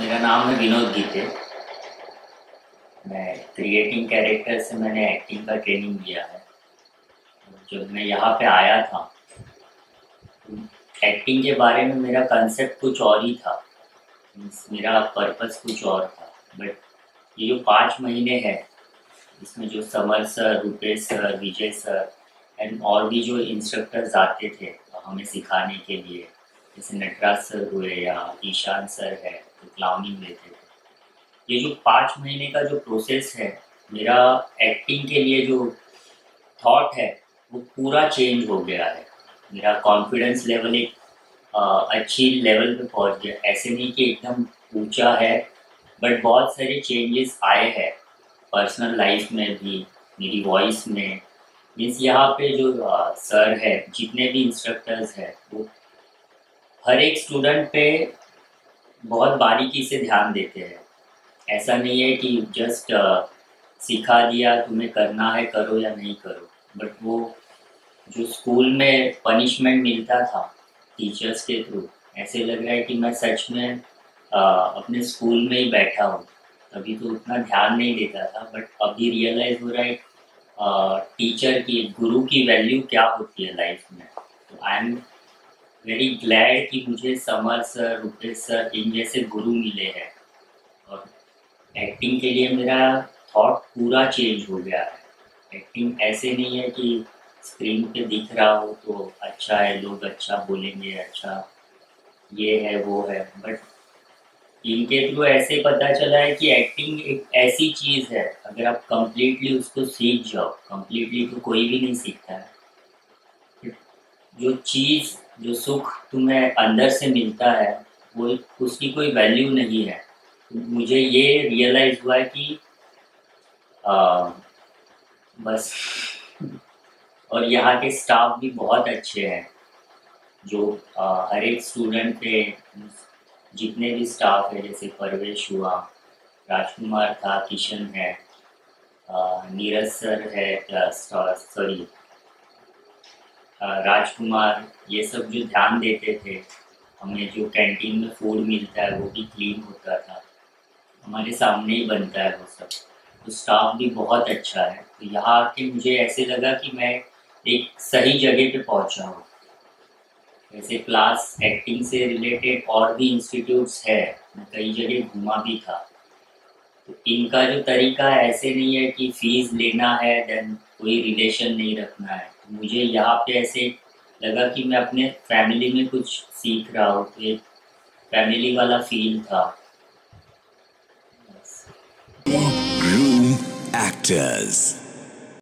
मेरा नाम है विनोद गीते। मैं क्रिएटिंग कैरेक्टर से मैंने एक्टिंग का ट्रेनिंग लिया है। जब मैं यहाँ पे आया था एक्टिंग के बारे में मेरा कंसेप्ट कुछ और ही था। मेरा पर्पस कुछ और था। बट ये जो पाँच महीने हैं, इसमें जो Samar sir, Rupesh sir, Vijay sir and और भी जो इंस्ट्रक्टर्स आते थे, हमें सिखाने के लिए, जैसे नटराज सर हुए या ईशान सर है क्लाउनिंग लेते थे ये जो पाँच महीने का जो प्रोसेस है, मेरा एक्टिंग के लिए जो थॉट है, वो पूरा चेंज हो गया है। मेरा कॉन्फिडेंस लेवल एक अच्छी लेवल पे पहुँच गया। ऐसे नहीं कि एकदम ऊँचा है बट बहुत सारे चेंजेस आए हैं। पर्सनल लाइफ में भी, मेरी वॉइस में। मीन्स यहाँ पे जो सर है, जितने भी इंस्ट्रक्टर्स हैं, वो हर एक स्टूडेंट पे बहुत बारीकी से ध्यान देते हैं। ऐसा नहीं है कि जस्ट सिखा दिया तुम्हें करना है करो या नहीं करो। बट वो जो स्कूल में पनिशमेंट मिलता था टीचर्स के थ्रू ऐसे लग रहा है कि मैं सच में आ, अपने स्कूल में ही बैठा हूँ। तभी तो उतना ध्यान नहीं देता था बट अभी रियलाइज़ हो रहा है टीचर की गुरु की वैल्यू क्या होती है लाइफ में। तो आई एम वेरी ग्लैड कि मुझे समर सर रुपेश सर इन जैसे गुरु मिले हैं। और एक्टिंग के लिए मेरा थॉट पूरा चेंज हो गया है। एक्टिंग ऐसे नहीं है कि स्क्रीन पे दिख रहा हो तो अच्छा है, लोग अच्छा बोलेंगे अच्छा ये है, वो है। बट इनके थ्रू ऐसे पता चला है कि एक्टिंग एक ऐसी चीज़ है। अगर आप कंप्लीटली उसको सीख जाओ कंप्लीटली तो कोई भी नहीं सीखता है। जो चीज़ जो सुख तुम्हें अंदर से मिलता है वो उसकी कोई वैल्यू नहीं है। मुझे ये रियलाइज़ हुआ कि आ, बस। और यहाँ के स्टाफ भी बहुत अच्छे हैं जो आ, हर एक स्टूडेंट के जितने भी स्टाफ है जैसे परवेश हुआ राजकुमार था किशन है नीरज सर है सॉरी राजकुमार ये सब जो ध्यान देते थे, हमें जो कैंटीन में फ़ूड मिलता है वो भी क्लीन होता था। हमारे सामने ही बनता है वो सब। तो स्टाफ भी बहुत अच्छा है। तो यहाँ आके मुझे ऐसे लगा कि मैं एक सही जगह पे पहुँचा हूँ। जैसे क्लास एक्टिंग से रिलेटेड और भी इंस्टीट्यूट्स है, मैं कई जगह घूमा भी था। तो इनका जो तरीका है ऐसे नहीं है कि फ़ीस लेना है देन कोई रिलेशन नहीं रखना है। तो मुझे यहाँ पे ऐसे लगा कि मैं अपने फैमिली में कुछ सीख रहा हूँ तो एक फैमिली वाला फील था। Actors